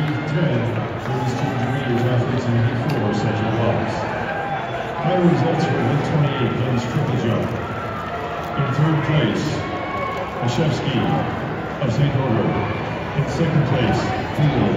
return for his team Raiders athletes in D4, such as blocks. High results for 128 men's triple jump. In third place, Mashevsky of St. Over. In second place, Field